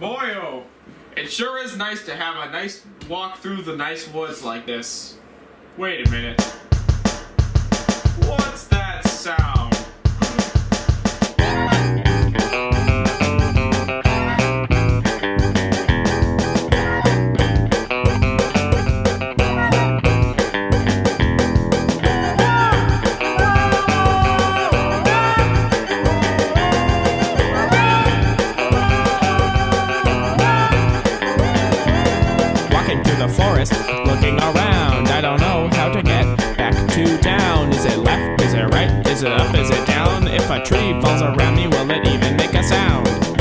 Boy, oh, it sure is nice to have a nice walk through the nice woods like this. Wait a minute. What's that sound? It up? Is it down? If a tree falls around me, will it even make a sound?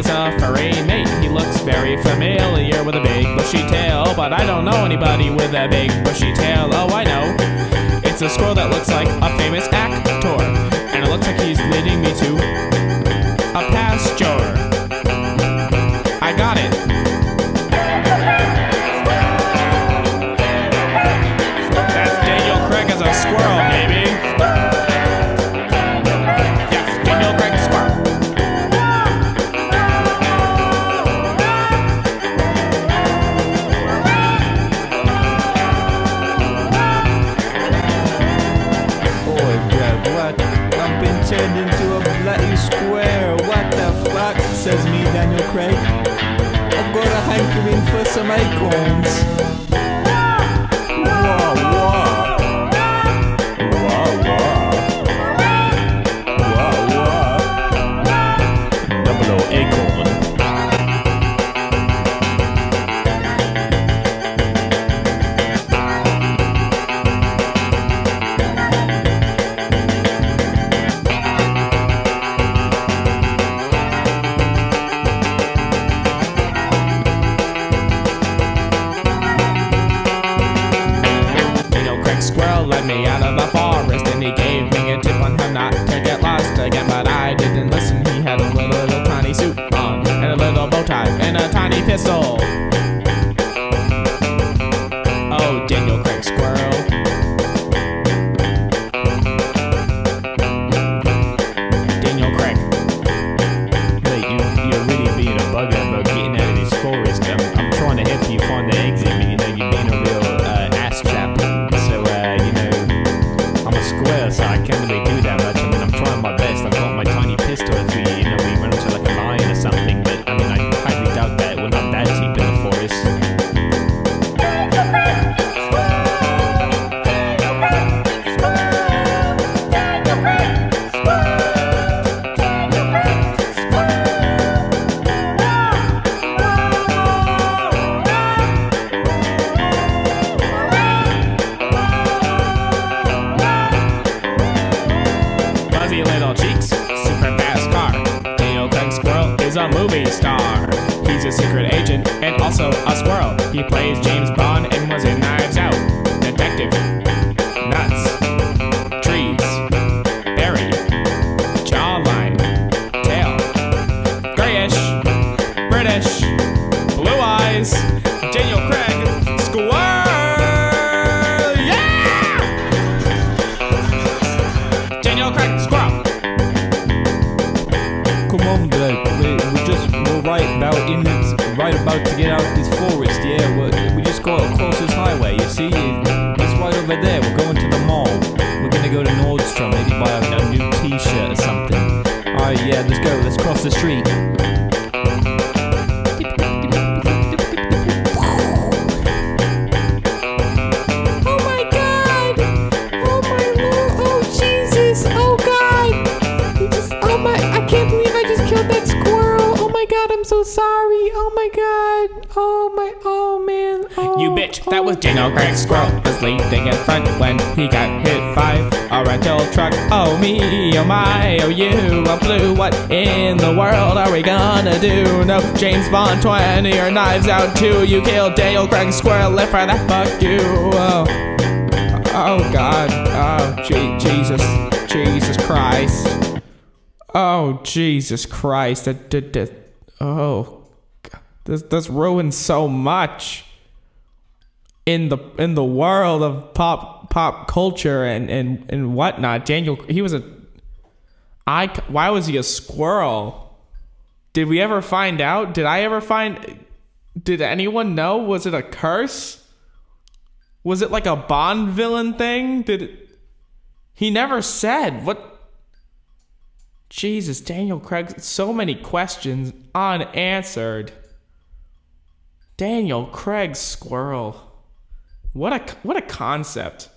Is a furry mate. He looks very familiar with a big bushy tail, but I don't know anybody with a big bushy tail. Oh, I know. It's a squirrel that looks like a famous actor, and it looks like he's leading me to Daniel Craig. I've got a hankering for square, so I can't really do that much. I mean, I'm trying my best. I've a movie star. He's a secret agent and also a squirrel. He plays James Bond and was in about to get out of this forest. Yeah, we we just got across this highway. You see, it's right over there. We're going to the mall. We're gonna go to Nordstrom, maybe buy a, a new T-shirt or something. All right, yeah, let's go. Let's cross the street. Sorry! Oh my god! Oh my oh man! Oh You bitch. That was oh. Daniel Craig Squirrel. Was leading in front when he got hit by a rental truck. Oh me, oh my, oh you, oh blue. What in the world are we gonna do? No, James Bond 20 or Knives Out 2. You killed Daniel Craig Squirrel. If for that, fuck you. Oh, oh God. Oh, Je- Jesus. Jesus Christ. Oh, Jesus Christ. That, that, that, oh, God. this, this ruins so much in the in the world of pop pop culture and and and whatnot. Daniel, he was a I. Why was he a squirrel? Did we ever find out? Did I ever find? Did anyone know? Was it a curse? Was it like a Bond villain thing? Did it, he never said what? Jesus, Daniel Craig. So many questions unanswered. Daniel Craig Squirrel. What a what a concept.